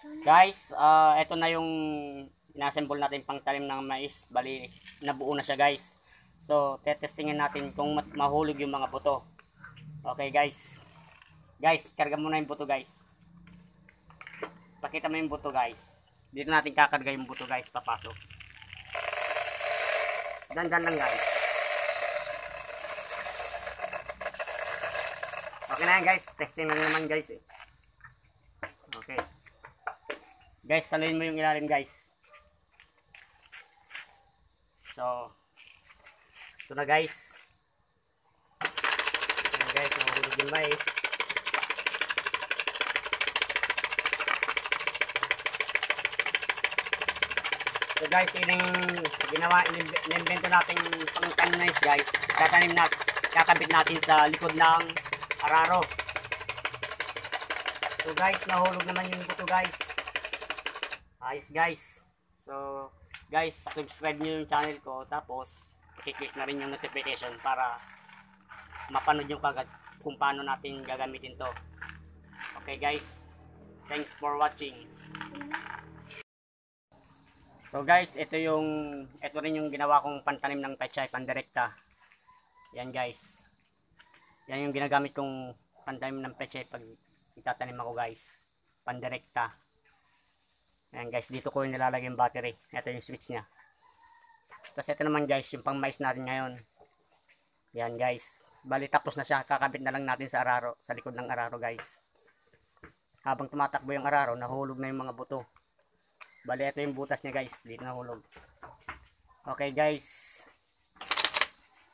Guys, ah ito na yung inassemble natin pang talim ng mais. Bali, nabuo na siya guys. So, tetestingin natin kung mahulog yung mga buto. Okay guys. Guys, karga mo na yung buto guys. Pakita mo yung buto guys. Dito natin kakarga yung buto guys. Papasok. Dandan lang guys. Okay na yan guys. Testing lang naman guys eh. Okay. Guys, salin mo yung ilalim guys. So, ito na guys. Ayan guys, nahulog yung mais. So guys, yun yung ginawa, in- in-invento natin pang tanim guys. Tatanim natin, kakabit natin sa likod ng araro. So guys, nahulog naman yung buto guys. Ayos guys. So guys, subscribe nyo yung channel ko. Tapos, i-click na rin yung notification para mapanood nyo kagad kung paano natin gagamitin to. Okay guys, thanks for watching. So guys, ito yung ito rin yung ginawa kong pantanim ng pechay pandirekta. Yan guys. Yan yung ginagamit kong pantanim ng pechay pag itatanim ako guys. Pandirekta. Yan guys, dito ko yung nilalagay yung battery. Ito yung switch niya. Tapos ito naman guys, yung pang mais natin ngayon. Yan guys. Bali tapos na siya. Kakabit na lang natin sa araro, sa likod ng araro guys. Habang tumatakbo yung araro, nahulog na yung mga buto. Bali, ito yung butas niya guys. Dito nahulog. Okay guys.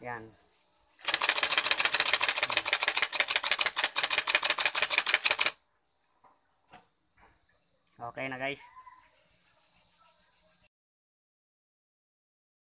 Yan. Okay na guys.